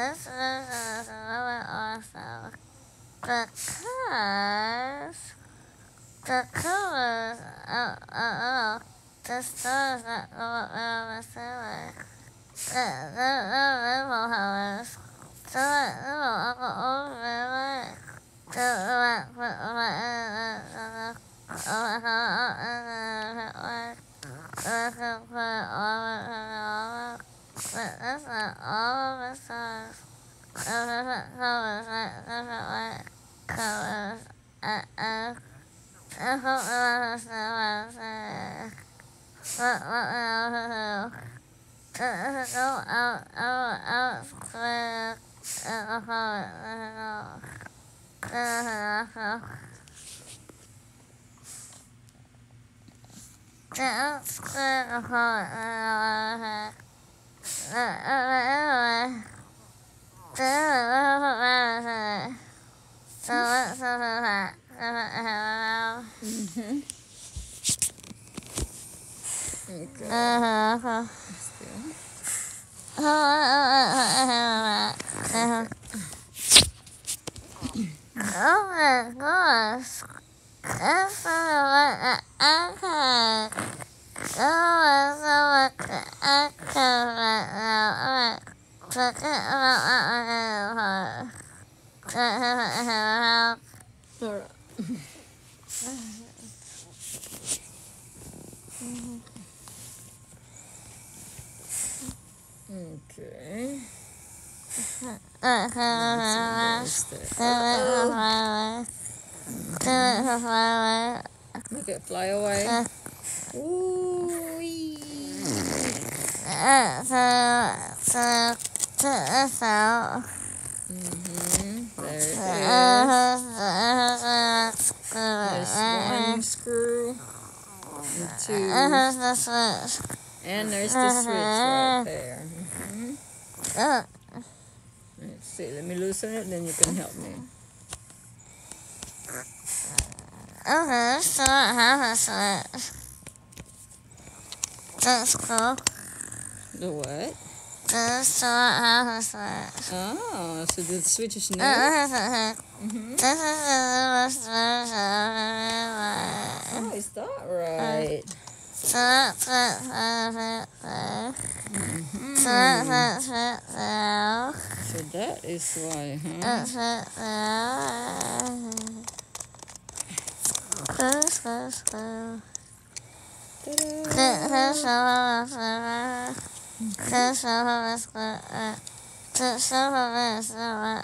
This is really awesome because the colors of, of the stars that go around the ceiling, the, the, the rainbow colors, I hope I'm. Still. Oh my gosh. That's much I Okay. Uh-oh. Make it fly away. Ooh. Mm-hmm. There it is. There's one screw. Two. And there's the switch right there. Let's see. Let me loosen it, then you can help me. Okay, so I have a switch. That's cool. The what? This so I have a switch. Oh, so the switch is new. This is Mm-hmm. this is the newest version of Oh, is that right? So that's what I fit there. So that's what fit there. So that is why, huh? Mm-hmm.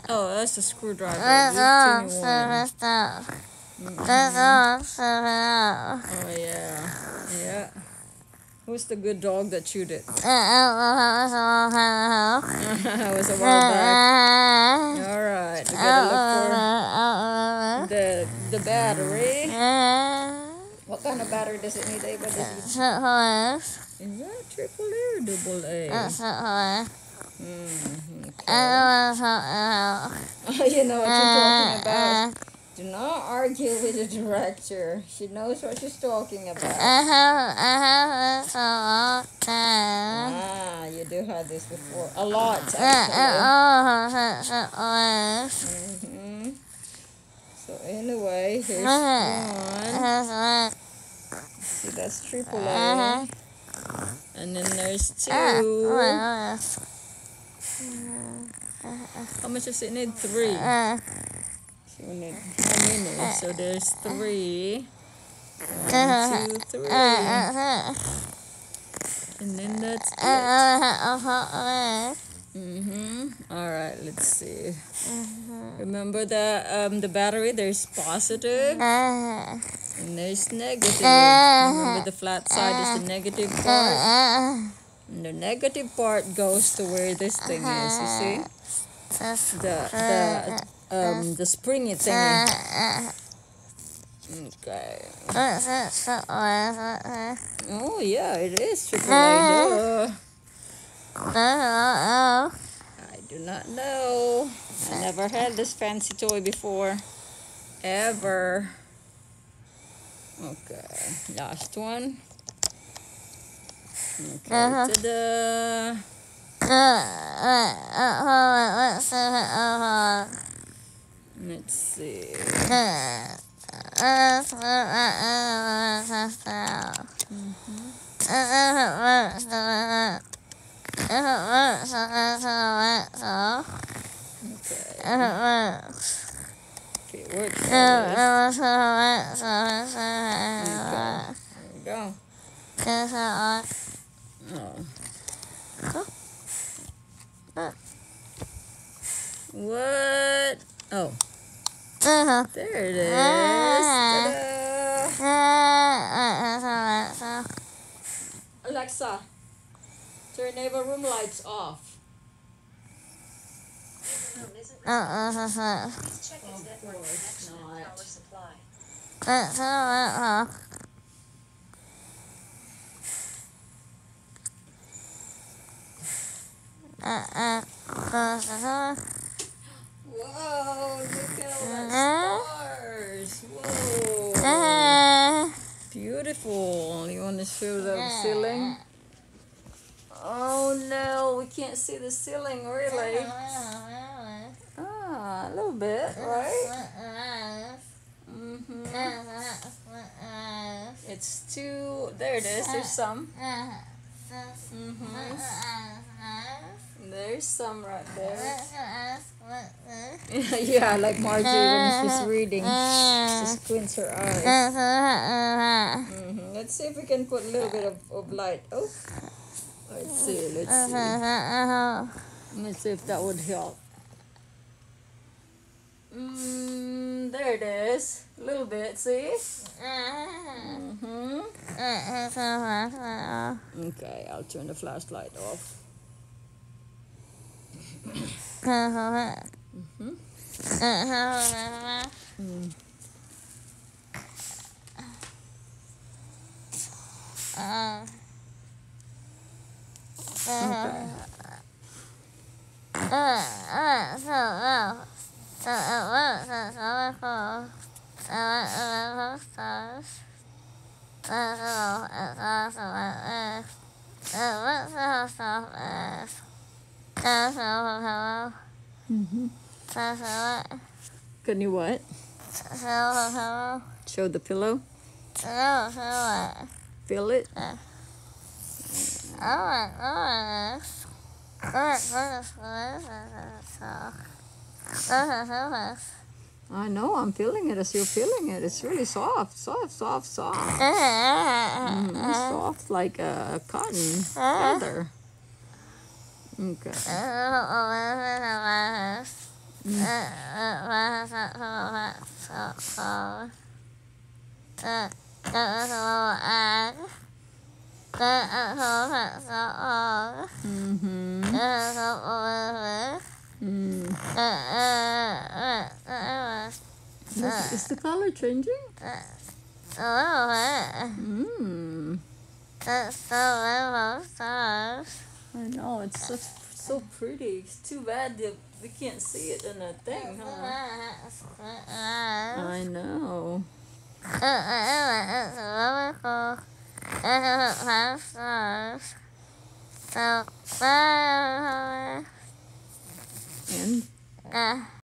Oh, that's a screwdriver. That's With all two new one. service stuff. That's all service Oh yeah, yeah. Who's the good dog that chewed it? It was a while back. All right, we gotta look for the the battery. What kind of battery does it need, Ava? Is that triple A or double A? Uh, Mm, okay. you know what you're talking about. Do not argue with the director. She knows what she's talking about. Uh-huh. Uh-huh. Uh-huh. Ah, you do have this before. A lot, actually. hmm So anyway, here's one. See, that's triple A. And then there's ah, oh, two. Oh, how much does it need? Three. Ah. So we need how many? Ah. So there's three. One, two, three. And then that's it. Mm-hmm. All right, let's see. Uh-huh. Remember the um the battery? There's positive uh-huh. and there's negative. Uh-huh. Remember the flat side is the uh-huh. negative part, and the negative part goes to where this thing is. You see the the um the springy thingy. Okay. Oh yeah, it is triple Duh. I do not know. I never had this fancy toy before. Ever. Okay, last one. Okay, Uh-huh. ta-da. Let's see. Uh-huh. Mm-hmm. Uh-huh. Okay, it works. that is. There we go. Oh. What? Oh, there it is. Ta-da. Alexa, turn neighbor room lights off. Uh, uh, Check its oh, network course connection not. and power supply. Uh, Whoa, look at all that stars. Whoa. Beautiful. You want to show the ceiling? Oh no, we can't see the ceiling really. Ah, a little bit, right? Mm-hmm. It's too. There it is. There's some. Mm-hmm. There's some right there. yeah, like Margie when she's reading, she squints her eyes. hmm Let's see if we can put a little bit of, of light. Oh, let's see. Let's see. Let's see if that would help. Mm, there it is. A little bit. See? Mm-hmm. Okay, I'll turn the flashlight off. Mm-hmm. Mm. Okay. Mm-hmm. Can you what? Show the pillow. Feel it. I know. I'm feeling it as you're feeling it. It's really soft, soft, soft, soft. Mm, soft like a cotton feather. Okay. Mm-hmm. Mm. Is, is the color changing? Mm. I know. It's so, so pretty. It's too bad that we can't see it in a thing, huh? I know. And Uh,